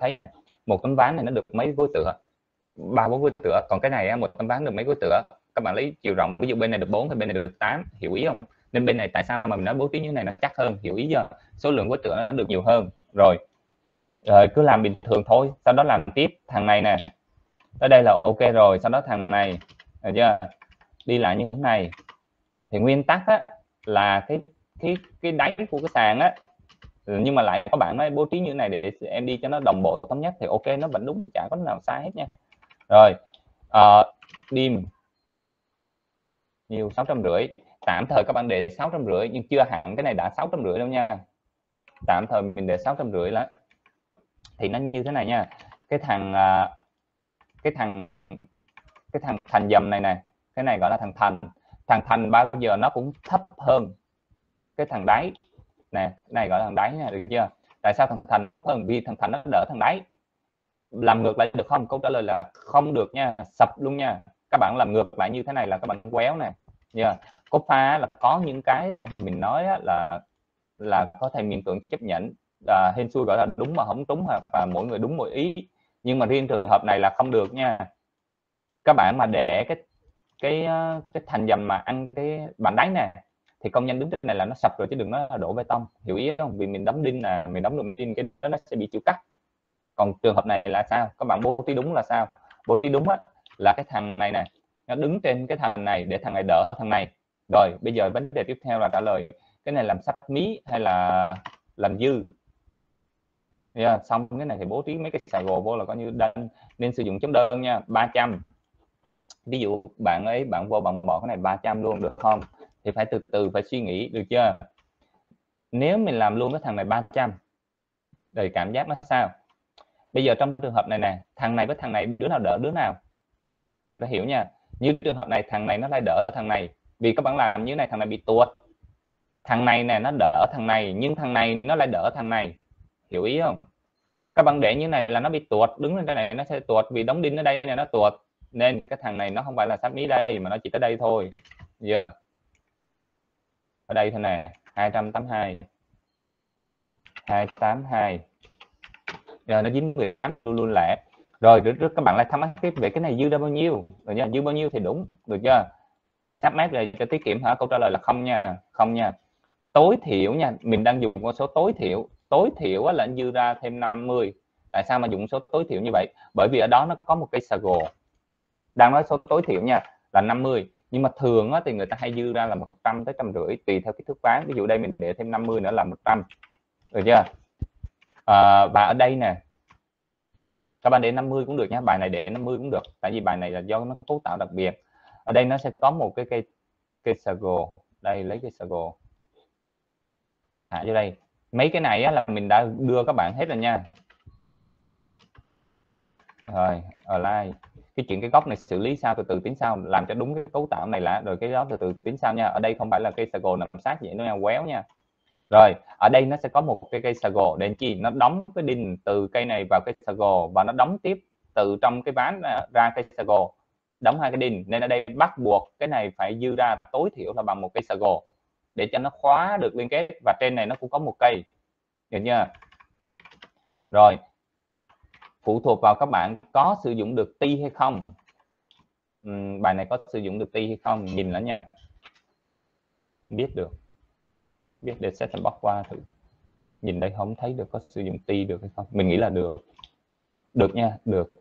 thấy một tấm ván này nó được mấy gối tựa ba bốn gối tựa. Còn cái này một tấm ván được mấy gối tựa. Các bạn lấy chiều rộng ví dụ bên này được 4 thì bên này được 8 hiểu ý không? Nên bên này tại sao mà mình nói bố trí như này nó chắc hơn hiểu ý chưa? Số lượng gối tựa nó được nhiều hơn. Rồi rồi cứ làm bình thường thôi sau đó làm tiếp thằng này nè. Ở đây là ok rồi sau đó thằng này được chưa? Đi lại như thế này. Thì nguyên tắc á, là cái cái cái đáy của cái sàn á Ừ, nhưng mà lại có bạn nói bố trí như thế này để em đi cho nó đồng bộ thống nhất thì ok nó vẫn đúng chả có nào sai hết nha. Rồi ờ, uh, dim nhiều sáu trăm rưỡi. Tạm thời các bạn để sáu trăm rưỡi nhưng chưa hẳn cái này đã sáu trăm rưỡi đâu nha. Tạm thời mình để sáu trăm rưỡi là thì nó như thế này nha. Cái thằng uh, cái thằng cái thằng thành dầm này này, cái này gọi là thằng thành. Thằng thành bao giờ nó cũng thấp hơn cái thằng đáy nè, cái này gọi là thằng đáy nha, được chưa? Tại sao thằng thành, thằng vì thằng thành nó đỡ thằng đáy? Làm ngược lại được không? Câu trả lời là không được nha, sập luôn nha. Các bạn làm ngược lại như thế này là các bạn quéo nè. Nha. Có pha là có những cái mình nói là là có thể miễn tưởng chấp nhận. Là hên xui gọi là đúng mà không trúng và mỗi người đúng mỗi ý. Nhưng mà riêng trường hợp này là không được nha. Các bạn mà để cái cái à, cái thành dầm mà ăn cái bàn đáy nè thì công nhân đứng trên này là nó sập rồi chứ đừng nói là đổ bê tông. Hiểu ý không? Vì mình đóng đinh là mình đóng được đinh cái đó nó sẽ bị chịu cắt. Còn trường hợp này là sao? Các bạn bố trí đúng là sao? Bố trí đúng á là cái thằng này nè nó đứng trên cái thằng này để thằng này đỡ thằng này. Rồi bây giờ vấn đề tiếp theo là trả lời. Cái này làm sắt mí hay là làm dư? Yeah, xong cái này thì bố trí mấy cái xài gồ vô là coi như đơn nên sử dụng chấm đơn nha 300 ví dụ bạn ấy bạn vô bằng bỏ cái này 300 luôn được không? Thì phải từ từ phải suy nghĩ, được chưa? Nếu mình làm luôn cái thằng này 300 rồi cảm giác nó sao? Bây giờ trong trường hợp này nè, thằng này với thằng này, đứa nào đỡ đứa nào? Phải hiểu nha. Như trường hợp này, thằng này nó lại đỡ thằng này, vì các bạn làm như này, thằng này bị tuột. Thằng này nè, nó đỡ thằng này, nhưng thằng này nó lại đỡ thằng này. Hiểu ý không? Các bạn để như này là nó bị tuột, đứng lên đây này nó sẽ tuột, vì đóng đinh ở đây này nó tuột. Nên cái thằng này nó không phải là sắp mí đây, mà nó chỉ tới đây thôi. Yeah ở đây thế này 282 282 giờ nó dính về luôn luôn lẻ rồi rất, các bạn lại thắc mắc cái về cái này dư ra bao nhiêu? Rồi nha dư bao nhiêu thì đúng được chưa? Thắc mắc rồi cho tiết kiệm hả? Câu trả lời là không nha không nha. Tối thiểu nha mình đang dùng con số tối thiểu. Tối thiểu là anh dư ra thêm 50 tại sao mà dùng số tối thiểu như vậy? Bởi vì ở đó nó có một cái sago đang nói số tối thiểu nha là 50 nhưng mà thường á, thì người ta hay dư ra là 100 tới trăm rưỡi tùy theo kích thước ván. Ví dụ đây mình để thêm 50 nữa là 100 được chưa? À, và ở đây nè các bạn để 50 cũng được nhé bài này để 50 cũng được. Tại vì bài này là do nó cấu tạo đặc biệt. Ở đây nó sẽ có một cái cây cây sago đây lấy cái sago thả vô đây. Mấy cái này á, là mình đã đưa các bạn hết rồi nha. Rồi ở lại cái chuyện cái góc này xử lý sao, từ từ tính sao làm cho đúng cái cấu tạo này là, rồi cái đó từ từ tính sao nha. Ở đây không phải là cây sago nằm sát vậy nó quéo nha. Rồi, ở đây nó sẽ có một cái cây sago để chi? Nó đóng cái đinh từ cây này vào cây sago và nó đóng tiếp từ trong cái ván à, ra cây sago đóng hai cái đinh, nên ở đây bắt buộc cái này phải dư ra tối thiểu là bằng một cây sago để cho nó khóa được liên kết và trên này nó cũng có một cây. Được chưa? Rồi phụ thuộc vào các bạn có sử dụng được ti hay không. Uhm, bài này có sử dụng được ti hay không? Nhìn là nha. Biết được. Biết để set box qua thử. Nhìn đây không thấy được có sử dụng ti được hay không. Mình nghĩ là được. Được nha được.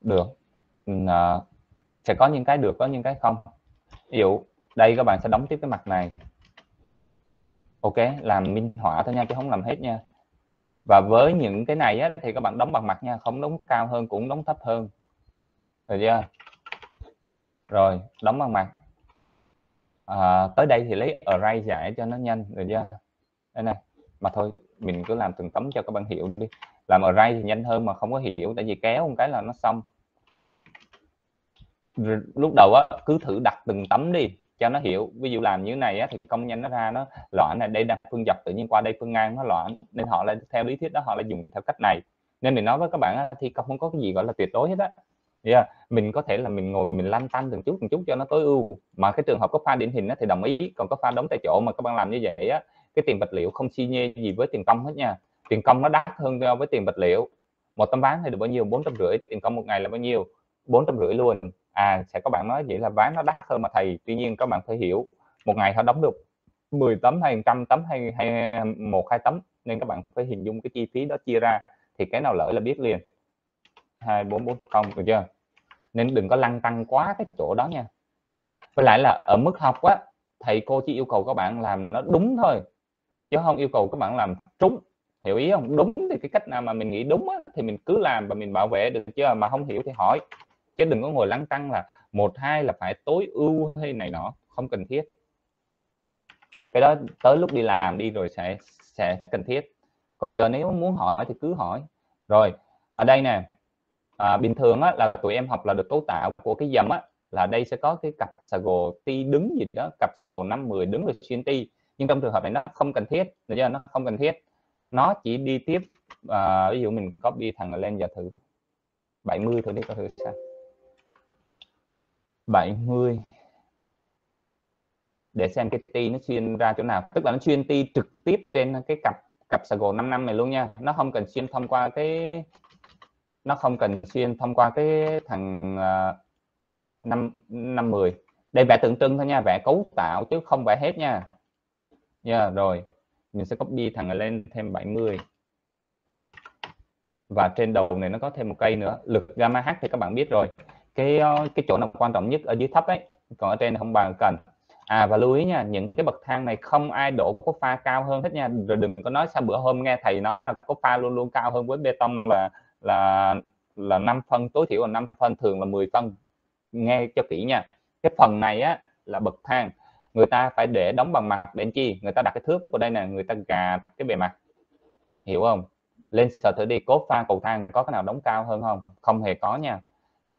Được. Ừ, à, sẽ có những cái được có những cái không? Ví dụ đây các bạn sẽ đóng tiếp cái mặt này. Ok làm minh họa thôi nha chứ không làm hết nha và với những cái này á, thì các bạn đóng bằng mặt nha không đóng cao hơn cũng đóng thấp hơn. Rồi chưa? Rồi đóng bằng mặt. À, tới đây thì lấy array giải cho nó nhanh rồi chưa? Đây này mà thôi mình cứ làm từng tấm cho các bạn hiểu đi. Làm array thì nhanh hơn mà không có hiểu tại vì kéo một cái là nó xong. Lúc đầu á cứ thử đặt từng tấm đi cho nó hiểu. Ví dụ làm như này á, thì công nhân nó ra nó loạn này đây là phương dọc tự nhiên qua đây phương ngang nó loạn nên họ lại theo lý thuyết đó họ lại dùng theo cách này. Nên mình nói với các bạn á, thì không có cái gì gọi là tuyệt đối hết á. Yeah. mình có thể là mình ngồi mình lăn tăn từng chút từng chút cho nó tối ưu. Mà cái trường hợp có pha điển hình á, thì đồng ý. Còn có pha đóng tại chỗ mà các bạn làm như vậy á cái tiền vật liệu không chi nhê gì với tiền công hết nha. Tiền công nó đắt hơn với tiền vật liệu. Một tấm ván thì được bao nhiêu? Bốn trăm rưỡi. Tiền công một ngày là bao nhiêu? Bốn trăm rưỡi luôn à sẽ có bạn nói vậy là ván nó đắt hơn mà thầy. Tuy nhiên các bạn phải hiểu một ngày họ đóng được 10 tấm hay trăm tấm hay hay một hai tấm nên các bạn phải hình dung cái chi phí đó chia ra. Thì cái nào lợi là biết liền. Hai bốn bốn không được chưa? Nên đừng có lăn tăng quá cái chỗ đó nha. Với lại là ở mức học á thầy cô chỉ yêu cầu các bạn làm nó đúng thôi chứ không yêu cầu các bạn làm trúng. Hiểu ý không? Đúng thì cái cách nào mà mình nghĩ đúng á, thì mình cứ làm và mình bảo vệ được chứ mà không hiểu thì hỏi chứ đừng có ngồi lăng tăng là một hai là phải tối ưu hay này nọ không cần thiết. Cái đó tới lúc đi làm đi rồi sẽ sẽ cần thiết. Còn nếu muốn hỏi thì cứ hỏi. Rồi ở đây nè à, bình thường á, là tụi em học là được cấu tạo của cái dầm á là đây sẽ có cái cặp sà gồ ti đứng gì đó cặp năm 10 đứng rồi xuyên ti. Nhưng trong trường hợp này nó không cần thiết được chưa? Nó không cần thiết. Nó chỉ đi tiếp à, ví dụ mình copy thằng lên giờ thử. 70 thôi đi coi thử sao. 70 để xem cái ti nó xuyên ra chỗ nào. Tức là nó xuyên ti trực tiếp trên cái cặp cặp sà gồ 5 năm này luôn nha. Nó không cần xuyên thông qua cái nó không cần xuyên thông qua cái thằng uh, năm năm mười. Đây vẽ tượng trưng thôi nha vẽ cấu tạo chứ không vẽ hết nha. Nha yeah, rồi. Mình sẽ copy thằng này lên thêm 70 và trên đầu này nó có thêm một cây nữa. Lực gamma h thì các bạn biết rồi cái ờ, cái chỗ nào quan trọng nhất ở dưới thấp ấy, còn ở trên không bàn cần. À và lưu ý nha, những cái bậc thang này không ai đổ có pha cao hơn hết nha. Rồi đừng có nói sao bữa hôm nghe thầy nói có pha luôn luôn cao hơn với bê tông là là là 5 phân, tối thiểu là 5 phân, thường là 10 phân. Nghe cho kỹ nha. Cái phần này á, là bậc thang. Người ta phải để đóng bằng mặt để chi? Người ta đặt cái thước vào đây nè, người ta gạt cái bề mặt. Hiểu không? Lên sở thử đi, cốt pha cầu thang có cái nào đóng cao hơn không? Không hề có nha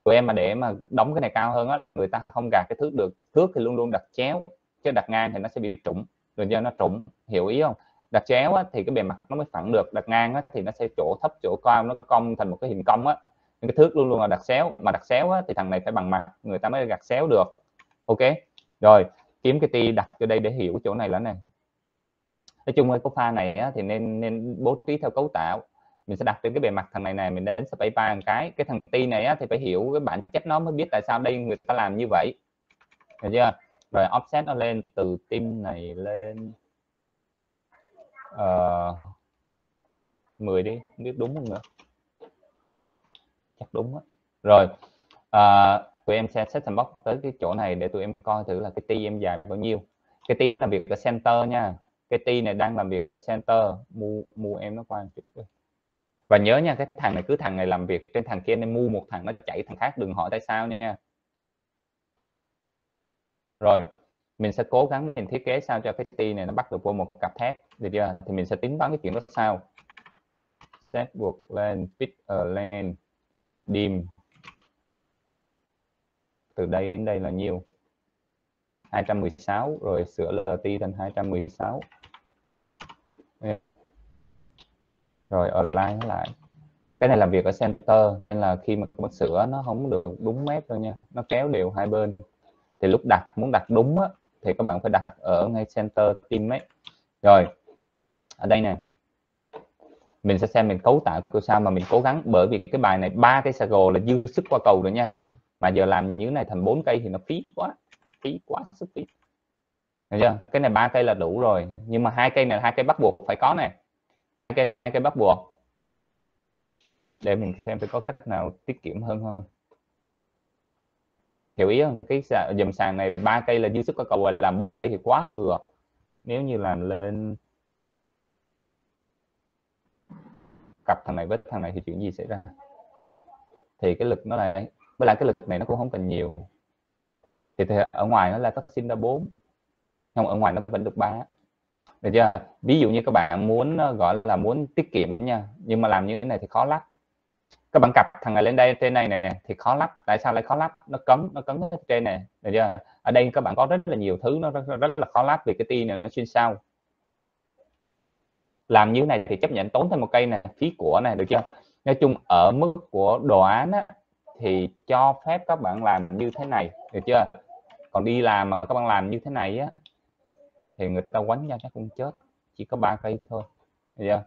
tụi em mà để mà đóng cái này cao hơn á người ta không gạt cái thước được. Thước thì luôn luôn đặt chéo chứ đặt ngang thì nó sẽ bị trũng. Rồi do nó trũng hiểu ý không? Đặt chéo á, thì cái bề mặt nó mới phẳng được. Đặt ngang á, thì nó sẽ chỗ thấp chỗ cao nó cong thành một cái hình cong á. Nên cái thước luôn luôn là đặt xéo. Mà đặt xéo á, thì thằng này phải bằng mặt người ta mới gạt xéo được. Ok? Rồi kiếm cái ti đặt cho đây để hiểu chỗ này là này. Nói chung cái pha này á, thì nên nên bố trí theo cấu tạo mình sẽ đặt trên cái bề mặt thằng này này mình đến space ba một cái. Cái thằng ti này á, thì phải hiểu cái bản chất nó mới biết tại sao đây người ta làm như vậy. Được chưa? Rồi offset nó lên từ tim này lên ờ, uh, 10 đi không biết đúng không nữa. Chắc đúng á. Rồi uh, tụi em sẽ set box tới cái chỗ này để tụi em coi thử là cái ti em dài bao nhiêu. Cái ti làm việc ở center nha. Cái ti này đang làm việc center. Mua mua em nó qua chút và nhớ nha, cái thằng này cứ thằng này làm việc trên thằng kia, nên mua một thằng nó chạy thằng khác, đừng hỏi tại sao nha. Rồi, mình sẽ cố gắng mình thiết kế sao cho cái ti này nó bắt được vô một cặp thép, được chưa? Thì mình sẽ tính toán cái chuyện đó sau. Set buộc lên fit a lane dim. Từ đây đến đây là nhiêu? 216 rồi sửa LT thành 216 rồi online nó lại. Cái này làm việc ở center nên là khi mà các sửa nó không được đúng mét đâu nha nó kéo đều hai bên. Thì lúc đặt muốn đặt đúng á, thì các bạn phải đặt ở ngay center tim ấy. Rồi ở đây nè. Mình sẽ xem mình cấu tạo cơ sao mà mình cố gắng bởi vì cái bài này ba cái sago là dư sức qua cầu rồi nha. Mà giờ làm như thế này thành bốn cây thì nó phí quá phí quá sức phí. Được chưa? cái này ba cây là đủ rồi nhưng mà hai cây này hai cây bắt buộc phải có này cái cái bắt buộc để mình xem phải có cách nào tiết kiệm hơn không. Hiểu ý không? Cái dầm sàn này ba cây là dư sức có cầu rồi làm thì quá thừa. Nếu như làm lên cặp thằng này với thằng này thì chuyện gì xảy ra? Thì cái lực nó lại với lại cái lực này nó cũng không cần nhiều. Thì, thì ở ngoài nó là tất sinh ra bốn không ở ngoài nó vẫn được ba. Được chưa? Ví dụ như các bạn muốn ờ, gọi là muốn tiết kiệm nha nhưng mà làm như thế này thì khó lắm. Các bạn cặp thằng này lên đây trên này này thì khó lắp tại sao lại khó lắp nó cấm nó cấm hết trên này được chưa? Ở đây các bạn có rất là nhiều thứ nó rất, rất là khó lắp vì cái ti này nó xuyên sau làm như thế này thì chấp nhận tốn thêm một cây này phí của này được chưa? Nói chung ở mức của đồ án á, thì cho phép các bạn làm như thế này được chưa? Còn đi làm mà các bạn làm như thế này á thì người ta quánh nhau chắc cũng chết chỉ có ba cây thôi. Yeah.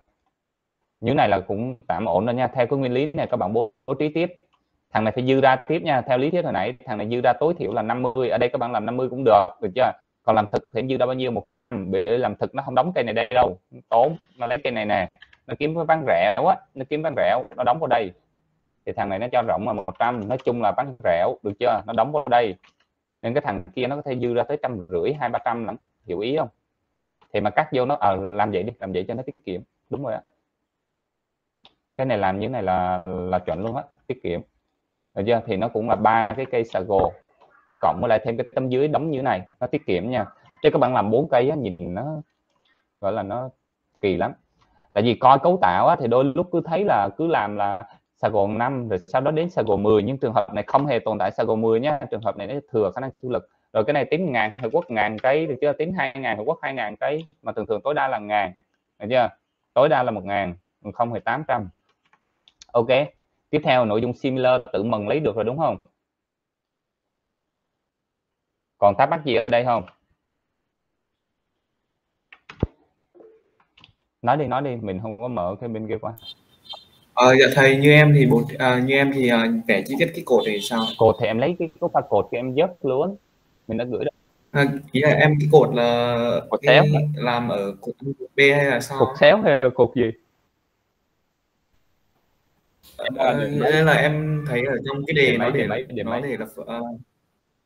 những này là cũng tạm ổn rồi nha. Theo cái nguyên lý này các bạn bố, bố trí tiếp. Thằng này phải dư ra tiếp nha. Theo lý thuyết hồi nãy thằng này dư ra tối thiểu là 50 ở đây các bạn làm 50 cũng được được chưa? Còn làm thực thì dư ra bao nhiêu? Một bị làm thực nó không đóng cây này đây đâu. Tốn nó lấy cây này nè. Nó kiếm cái bán rẻ quá, nó kiếm bán rẻ nó đóng vào đây. Thì thằng này nó cho rộng là 100 nói chung là bán rẻ được chưa? Nó đóng vào đây. Nên cái thằng kia nó có thể dư ra tới trăm rưỡi hai ba trăm lắm. Hiểu ý không? Thì mà cắt vô nó à, làm vậy đi làm vậy cho nó tiết kiệm. Đúng rồi á. Cái này làm như này là là chuẩn luôn á tiết kiệm. Được chưa? Thì nó cũng là ba cái cây sago cộng với lại thêm cái tấm dưới đóng như này nó tiết kiệm nha. Chứ các bạn làm bốn cây á, nhìn nó gọi là nó kỳ lắm. Tại vì coi cấu tạo á, thì đôi lúc cứ thấy là cứ làm là Sago 5 rồi sau đó đến Sago 10 nhưng trường hợp này không hề tồn tại Sago 10 nhé trường hợp này nó thừa khả năng chịu lực rồi cái này tính ngàn Hàn Quốc ngàn cây được chưa? Tính hai ngàn Hàn Quốc hai ngàn cây mà thường thường tối đa là ngàn. Được chưa? Tối đa là một ngàn không hề tám trăm. Ok tiếp theo nội dung similar tự mừng lấy được rồi đúng không? Còn thắc mắc gì ở đây không? Nói đi nói đi mình không có mở cái bên kia qua Ờ, dạ thầy như em thì bột à, như em thì à, vẽ chi tiết cái cột thì sao? cột thì em lấy cái cốt pha cột cho em dớt luôn mình đã gửi được. À, ý là em cái cột là Cột xéo. làm ở cột B hay là sao? cột xéo hay là cột gì? Ờ, nên là em thấy ở trong cái đề Đề nó để đề mấy, đề nó mấy? để là uh,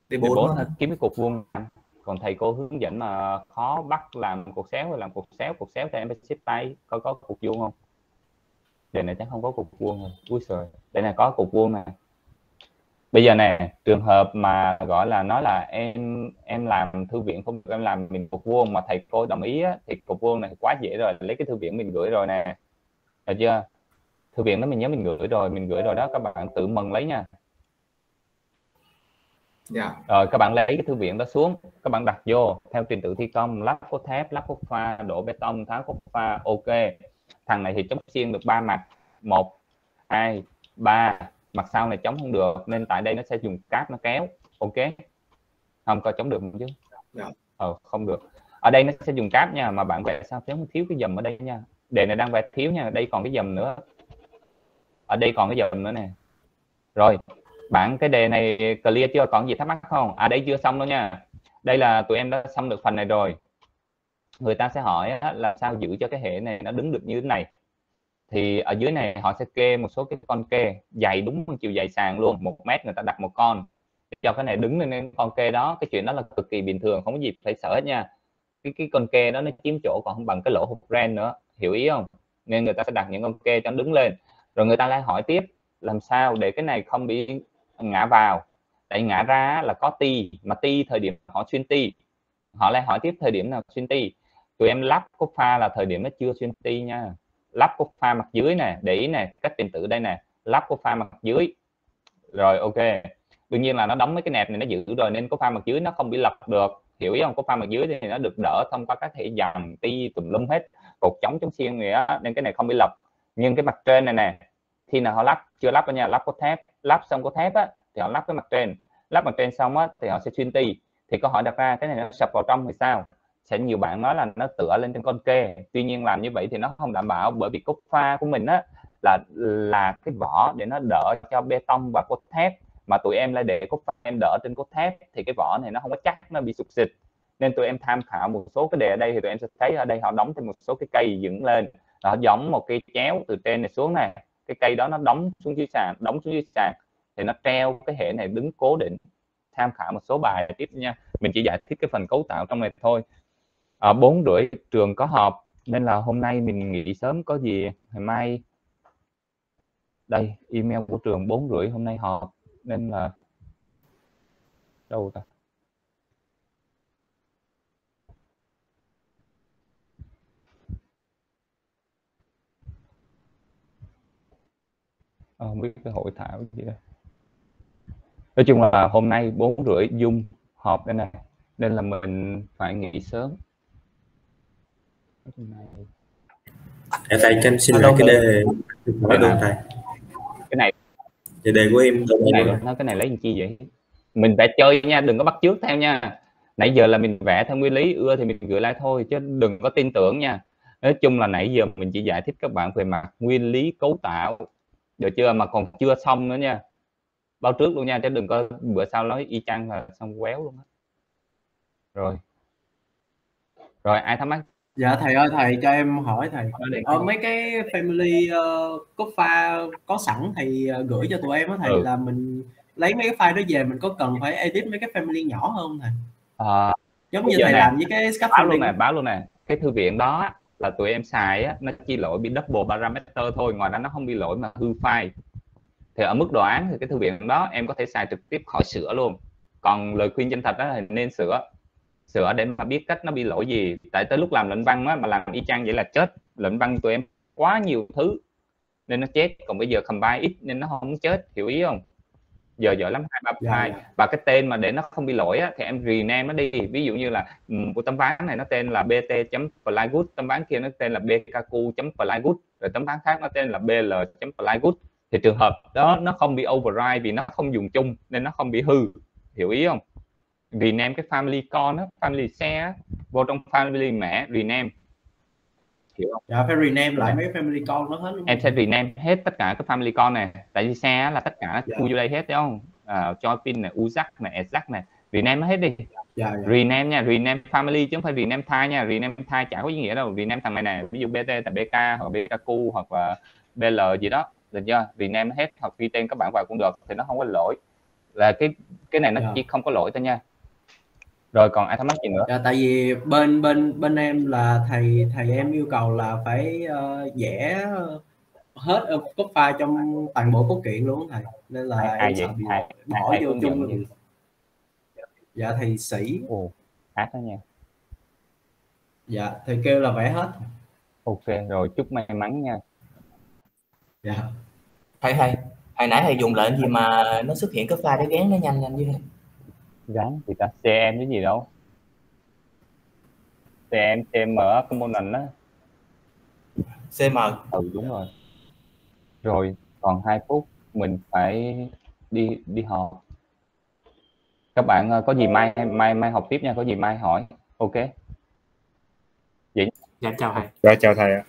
đề Đề 4 bốn kiếm cái cột vuông còn thầy cô hướng dẫn mà khó bắt làm cột xéo hay làm cột xéo cột xéo thì em phải xếp tay coi có cột vuông không? Đề này chắc không có cột vuông rồi. Ui trời đây này có cột vuông nè bây giờ nè trường hợp mà gọi là nói là em em làm thư viện không em làm mình cột vuông mà thầy cô đồng ý á, thì cột vuông này quá dễ rồi lấy cái thư viện mình gửi rồi nè. Được chưa? Thư viện đó mình nhớ mình gửi rồi mình gửi rồi đó các bạn tự mừng lấy nha. Dạ. rồi các bạn lấy cái thư viện đó xuống các bạn đặt vô theo trình tự thi công lắp cốt thép lắp cốt pha đổ bê tông tháo cốt pha ok. Thằng này thì chống xiên được ba mặt một hai ba mặt sau này chống không được nên tại đây nó sẽ dùng cáp nó kéo. Ok. Không có chống được chứ? Dạ. ờ không được. Ở đây nó sẽ dùng cáp nha mà bạn vẽ sao thiếu thiếu cái dầm ở đây nha. Đề này đang vẽ thiếu nha đây còn cái dầm nữa. Ở đây còn cái dầm nữa nè. Rồi bạn cái đề này clear chưa? Còn gì thắc mắc không? À đây chưa xong đâu nha. Đây là tụi em đã xong được phần này rồi. Người ta sẽ hỏi là sao giữ cho cái hệ này nó đứng được như thế này thì ở dưới này họ sẽ kê một số cái con kê dày đúng chiều dày sàn luôn, một mét người ta đặt một con. Cho cái này đứng lên con kê đó, cái chuyện đó là cực kỳ bình thường, không có gì phải sợ hết nha. Cái cái con kê đó nó chiếm chỗ còn không bằng cái lỗ hộp ren nữa, hiểu ý không? Nên người ta sẽ đặt những con kê cho nó đứng lên. Rồi người ta lại hỏi tiếp, làm sao để cái này không bị ngã vào? Tại ngã ra là có ti, mà ti thời điểm họ xuyên ti. Họ lại hỏi tiếp thời điểm nào xuyên ti. Tụi em lắp cốt pha là thời điểm nó chưa xuyên ti nha lắp cốt pha mặt dưới nè, để ý nè, cách trình tự đây nè, lắp cốt pha mặt dưới. Rồi, ok. Đương nhiên là nó đóng mấy cái nẹp này nó giữ rồi, nên có pha mặt dưới nó không bị lật được. Hiểu ý không? Có pha mặt dưới thì nó được đỡ thông qua các thể dầm, ti, tùm lum hết. Cột chống chống xiên nghĩa nên cái này không bị lật nhưng cái mặt trên này nè, khi nào họ lắp, chưa lắp ở nhà lắp có thép, lắp xong có thép á, thì họ lắp cái mặt trên. Lắp mặt trên xong á, thì họ sẽ xuyên ti. Thì câu hỏi đặt ra, cái này nó sập vào trong thì sao? Sẽ nhiều bạn nói là nó tựa lên trên con kê. Tuy nhiên làm như vậy thì nó không đảm bảo bởi vì cốt pha của mình á là là cái vỏ để nó đỡ cho bê tông và cốt thép. Mà tụi em lại để cốt pha em đỡ trên cốt thép thì cái vỏ này nó không có chắc, nó bị sụp xịt. Nên tụi em tham khảo một số cái đề ở đây thì tụi em sẽ thấy ở đây họ đóng thêm một số cái cây dựng lên. Họ giống một cây chéo từ trên này xuống này cái cây đó nó đóng xuống dưới sàn, đóng xuống dưới sàn thì nó treo cái hệ này đứng cố định. Tham khảo một số bài tiếp nha. Mình chỉ giải thích cái phần cấu tạo trong này thôi à, bốn rưỡi trường có họp nên là hôm nay mình nghỉ sớm có gì ngày mai đây email của trường bốn rưỡi hôm nay họp nên là đâu ta? À, không biết cái hội thảo gì đây nói chung là hôm nay bốn rưỡi dung họp đây này nên là mình phải nghỉ sớm Dạ thầy cho em xin lại cái đề hỏi được thầy cái này thì đề của em cái này nó cái này lấy làm chi vậy? Mình vẽ chơi nha đừng có bắt chước theo nha. Nãy giờ là mình vẽ theo nguyên lý ưa thì mình gửi lại thôi chứ đừng có tin tưởng nha. Nói chung là nãy giờ mình chỉ giải thích các bạn về mặt nguyên lý cấu tạo. Được chưa? Mà còn chưa xong nữa nha. Bao trước luôn nha chứ đừng có bữa sau nói y chang là xong quéo luôn á. Rồi. Rồi ai thắc mắc dạ thầy ơi thầy cho em hỏi thầy. Ở mấy cái family uh, có pha có sẵn thì uh, gửi cho tụi em á thầy ừ. là mình lấy mấy cái file đó về mình có cần phải edit mấy cái family nhỏ hơn thầy? À, giống như thầy nè, làm với cái báo luôn nè báo luôn nè. Cái thư viện đó là tụi em xài á, nó chỉ lỗi bị double parameter thôi ngoài ra nó không bị lỗi mà hư file. Thì ở mức độ án thì cái thư viện đó em có thể xài trực tiếp khỏi sửa luôn. Còn lời khuyên chân thật đó là nên sửa sửa để mà biết cách nó bị lỗi gì. Tại tới lúc làm lệnh văn á, mà làm y chang vậy là chết. Lệnh văn tụi em quá nhiều thứ nên nó chết. Còn bây giờ combine ít nên nó không chết hiểu ý không? Giờ giỏi lắm. Hai ba dạ, hai dạ. và cái tên mà để nó không bị lỗi á, thì em rename nó đi. Ví dụ như là một tấm ván này nó tên là bt plygood tấm ván kia nó tên là bkq plygood rồi tấm ván khác nó tên là bl plygood thì trường hợp đó nó không bị override vì nó không dùng chung nên nó không bị hư hiểu ý không rename cái family con á family xe vô trong family mẹ rename hiểu không? Dạ phải rename lại mấy family con nó hết luôn. Em sẽ rename hết tất cả các family con này. Tại vì xe là tất cả dạ. khu vô đây hết đúng không? À, Joypin này, Uzak này, Ezak này, rename nó hết đi. Dạ, dạ. Rename nha, rename family chứ không phải rename thai nha, rename thai chả có ý nghĩa đâu. Rename thằng này này, ví dụ BT tại BK hoặc BKQ hoặc là BL gì đó, được chưa? Rename hết hoặc ghi tên các bạn vào cũng được thì nó không có lỗi. Là cái cái này nó. Dạ. chỉ không có lỗi thôi nha rồi còn ai thắc mắc gì nữa? Dạ, tại vì bên bên bên em là thầy thầy em yêu cầu là phải uh, vẽ hết cốt file trong toàn bộ cốt truyện luôn thầy. Nên là ai, ai vậy? Ai, bỏ ai, vô chung luôn. dạ thầy sĩ. Ồ, ác đó nha. Dạ thầy kêu là vẽ hết. Ok rồi chúc may mắn nha. Dạ. Thầy thầy hồi nãy thầy dùng lệnh gì mà nó xuất hiện cái file để gán nó nhanh nhanh như thế gắn thì ta cm cái gì đâu. Cm cm mở component đó cm ừ đúng rồi. Rồi còn 2 phút mình phải đi đi họp. Các bạn ờ, có gì mai mai mai học tiếp nha có gì mai hỏi. Ok. Vậy. Dạ chào thầy. Dạ chào thầy ạ